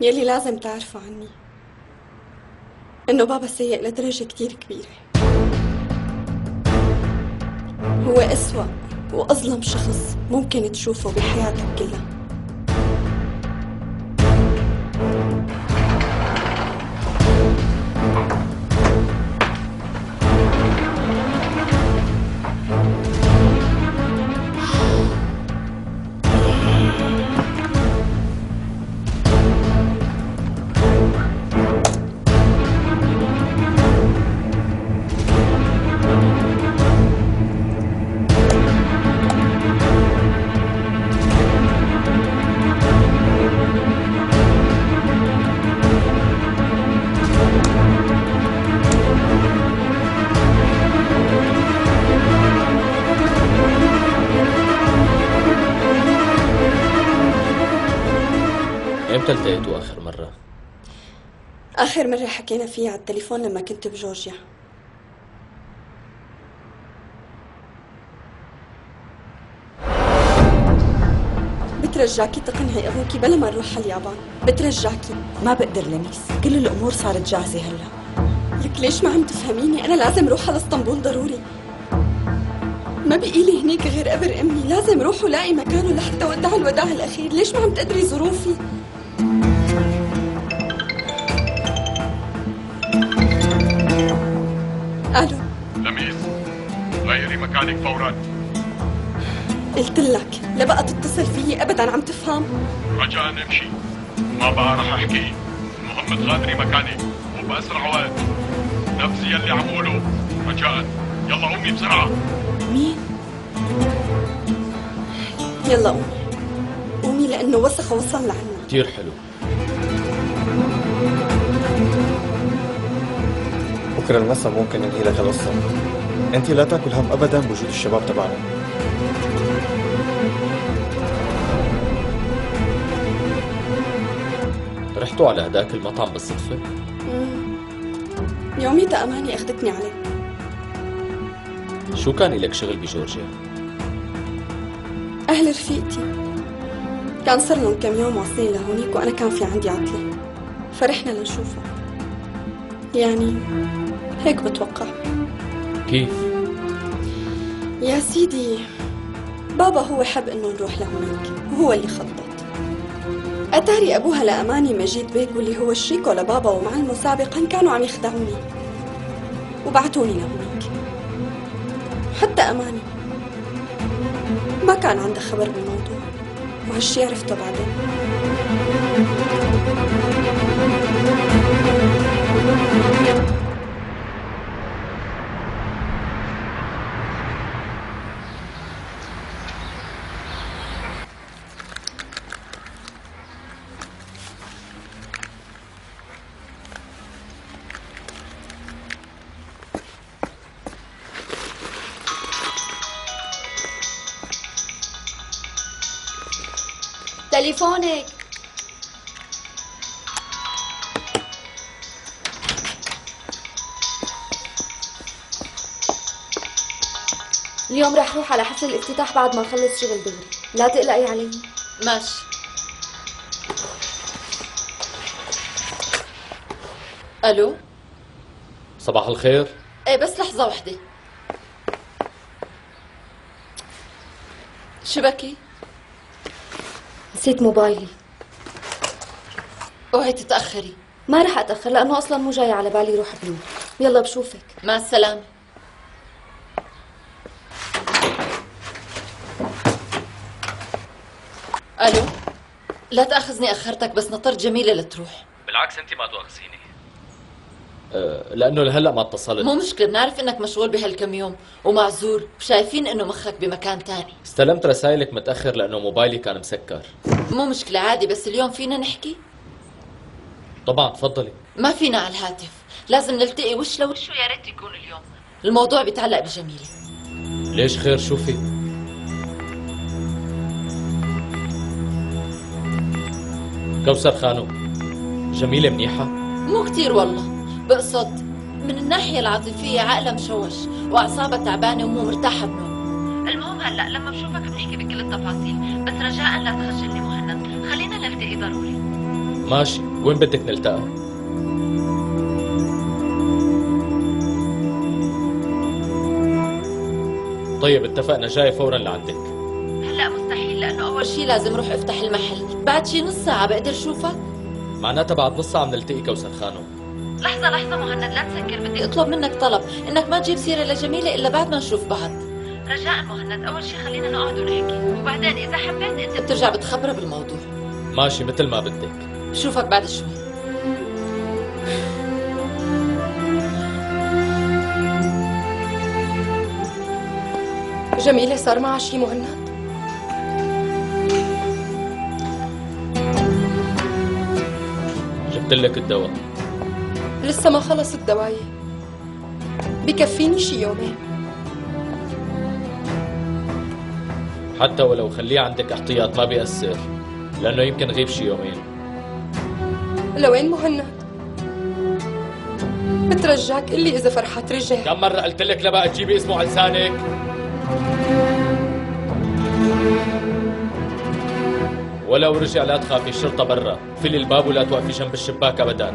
يلي لازم تعرفه عني. إنه بابا سيء لدرجة كتير كبيرة. هو أسوأ وأظلم شخص ممكن تشوفه بحياتك كلها. إمتى التقيتوا اخر مرة؟ آخر مرة حكينا فيها على التليفون لما كنت بجورجيا. بترجاكي تقنعي أبوكي بلا ما نروح على اليابان. بترجاكي ما بقدر لميس. كل الأمور صارت جاهزة هلا. لك ليش ما عم تفهميني؟ أنا لازم روح على اسطنبول ضروري. ما بقي لي هنيك غير قبر أمي. لازم روح ولاقي مكانه لحتى ودع الوداع الأخير. ليش ما عم تقدري ظروفي؟ ألو. لميس غيري مكانك فورا. قلت لك لا بقى تتصل فيي أبدا عم تفهم؟ رجاء امشي ما بقى رح أحكي. المهم تغادري مكانك وبأسرع وقت. نفسي يلي عم قوله. رجاء يلا قومي بسرعة. مين؟ يلا قومي. قومي لأنه وسخ وصل لعنا. كتير حلو. بكره المساء ممكن ننهي لك القصة أنت لا تأكل هم ابدا بوجود الشباب تبعنا رحتوا على هداك المطعم بالصدفة؟ يوميتها أماني أخذتني عليه. شو كان لك شغل بجورجيا؟ أهل رفيقتي. كان صار لهم كم يوم واصلين لهونيك وأنا كان في عندي عطلة فرحنا لنشوفه. يعني هيك بتوقع؟ كيف؟ يا سيدي بابا هو حب إنه نروح لهونيك وهو اللي خطط. أتاري أبوها لأماني مجيد بيك واللي هو شريكه لبابا ومعلمه سابقا كانوا عم يخدعوني وبعتوني لهونيك حتى أماني. ما كان عندها خبر بالموضوع. وهالشي عرفته بعدين. تليفونك. اليوم رح روح على حفل الافتتاح بعد ما أخلص شغل دغري. لا تقلقي علي. ماشي. ألو؟ صباح الخير. إيه بس لحظة وحدة. شبكي نسيت موبايلي. أوعي تتأخري. ما رح أتأخر لأنه أصلا مو جاي على بالي روح بنوم. يلا بشوفك. مع السلامة. ألو؟ لا تأخذني أخرتك بس نطرت جميلة لتروح. بالعكس انت ما تواخذيني أه لأنه لهلأ ما اتصلت. مو مشكلة بنعرف إنك مشغول بهالكم يوم. ومعذور وشايفين إنه مخك بمكان تاني. استلمت رسائلك متأخر لأنه موبايلي كان مسكر. مو مشكلة عادي بس اليوم فينا نحكي؟ طبعا تفضلي. ما فينا على الهاتف. لازم نلتقي وش لوش ويا ريت يكون اليوم؟ الموضوع بيتعلق بجميلة ليش خير؟ شو في؟ كوثر خانو جميلة منيحة؟ مو كتير والله. بقصد من الناحية العاطفية عقلها مشوش وأعصابها تعبانة ومو مرتاحة بنوم المهم هلا لما بشوفك بنحكي بكل التفاصيل بس رجاء لا تخجلني مهند. خلينا نلتقي ضروري. ماشي. وين بدك نلتقى؟ طيب اتفقنا. جاي فورا لعندك. هلا مستحيل لأنه أول شيء لازم روح افتح المحل. بعد شي نص ساعة بقدر شوفك؟ معناتها بعد نص ساعة بنلتقي كوثر خانم. لحظة لحظة مهند لا تسكر بدي أطلب منك طلب. إنك ما تجيب سيرة لجميلة إلا بعد ما نشوف بعض. رجاء مهند. أول شيء خلينا نقعد ونحكي وبعدين إذا حبيت أنت بترجع بتخبرها بالموضوع. ماشي مثل ما بدك. بشوفك بعد شوي. جميلة صار معها شي مهند؟ جبت لك الدواء. لسه ما خلص الدواية. بكفيني شي يومين. حتى ولو خليه عندك احتياط ما بيأثر لأنه يمكن غيب شي يومين. لوين مهند؟ بترجاك قلي إذا فرحت رجع. كم مرة قلت لك لا بقى تجيبي اسمه على لسانك؟ ولو رجع لا تخافي الشرطة برا. فلي الباب ولا توقفي جنب الشباك أبدا.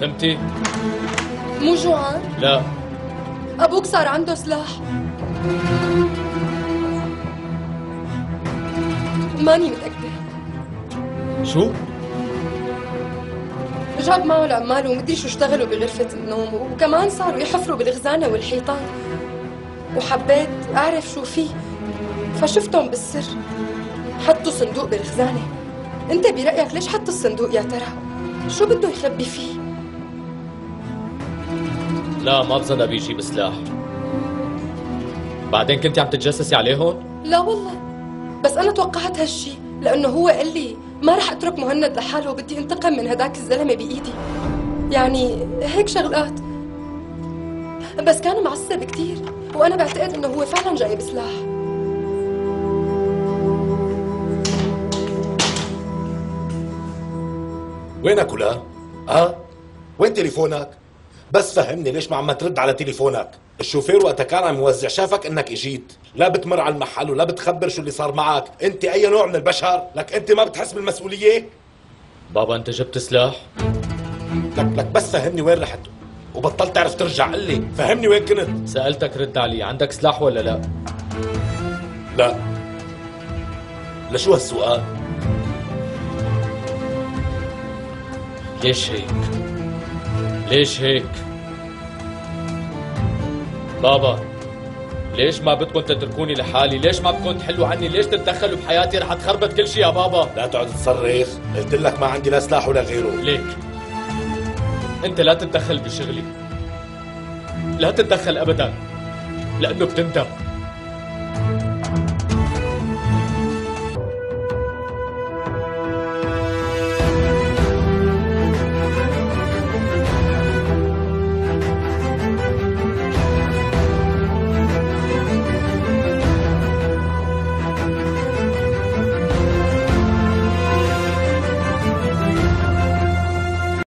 فهمتي؟ مو جوعان؟ لا أبوك صار عنده سلاح ماني متأكدة شو؟ جاب معه العمال ومدري شو اشتغلوا بغرفة النوم وكمان صاروا يحفروا بالخزانة والحيطان وحبيت أعرف شو فيه فشفتهم بالسر حطوا صندوق بالخزانة أنت برأيك ليش حط الصندوق يا ترى؟ شو بده يخبي فيه؟ لا ما بظن بيجيب سلاح بعدين كنت عم تتجسسي عليهم؟ لا والله بس أنا توقعت هالشي لأنه هو قال لي ما رح أترك مهند لحاله وبدي انتقم من هداك الزلمة بإيدي يعني هيك شغلات بس كان معصب كتير وأنا بعتقد إنه هو فعلا جايب سلاح وينك ولا؟ ها؟ وين تليفونك؟ بس فهمني ليش ما عم ترد على تليفونك؟ الشوفير وقتها كان عم يوزع شافك إنك إجيت، لا بتمر على المحل ولا بتخبر شو اللي صار معك، أنت أي نوع من البشر؟ لك أنت ما بتحس بالمسؤولية؟ بابا أنت جبت سلاح؟ لك لك بس فهمني وين رحت وبطلت تعرف ترجع قل لي، فهمني وين كنت؟ سألتك رد علي عندك سلاح ولا لا؟ لا لشو هالسؤال؟ ليش هيك؟ ليش هيك؟ بابا ليش ما بدكم تتركوني لحالي؟ ليش ما بدكم تحلوا عني؟ ليش تتدخلوا بحياتي رح تخربط كل شيء يا بابا؟ لا تقعد تصرخ، قلت لك ما عندي لا سلاح ولا غيره ليك أنت لا تتدخل بشغلي لا تتدخل ابدا لأنه بتندم